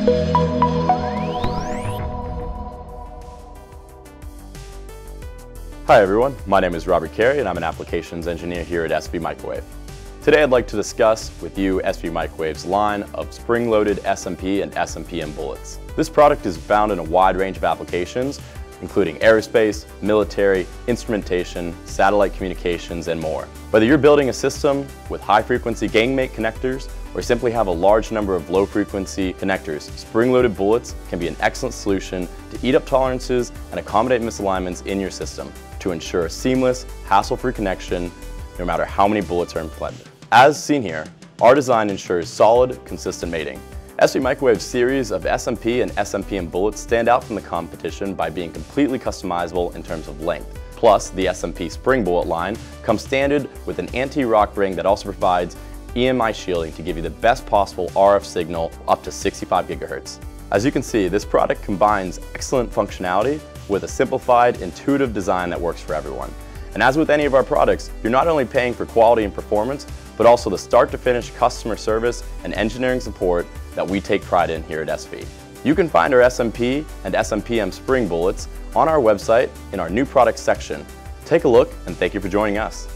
Hi everyone, my name is Robert Carey and I'm an applications engineer here at SV Microwave. Today I'd like to discuss with you SV Microwave's line of spring-loaded SMP and SMPM bullets. This product is found in a wide range of applications, including aerospace, military, instrumentation, satellite communications, and more. Whether you're building a system with high-frequency gangmate connectors or simply have a large number of low-frequency connectors, spring-loaded bullets can be an excellent solution to eat up tolerances and accommodate misalignments in your system to ensure a seamless, hassle-free connection no matter how many bullets are implanted. As seen here, our design ensures solid, consistent mating. SV Microwave's series of SMP and SMPM bullets stand out from the competition by being completely customizable in terms of length. Plus, the SMP spring bullet line comes standard with an anti-rock ring that also provides EMI shielding to give you the best possible RF signal up to 65 gigahertz. As you can see, this product combines excellent functionality with a simplified, intuitive design that works for everyone. And as with any of our products, you're not only paying for quality and performance, but also the start to finish customer service and engineering support that we take pride in here at SV. You can find our SMP and SMPM spring bullets on our website in our new products section. Take a look and thank you for joining us.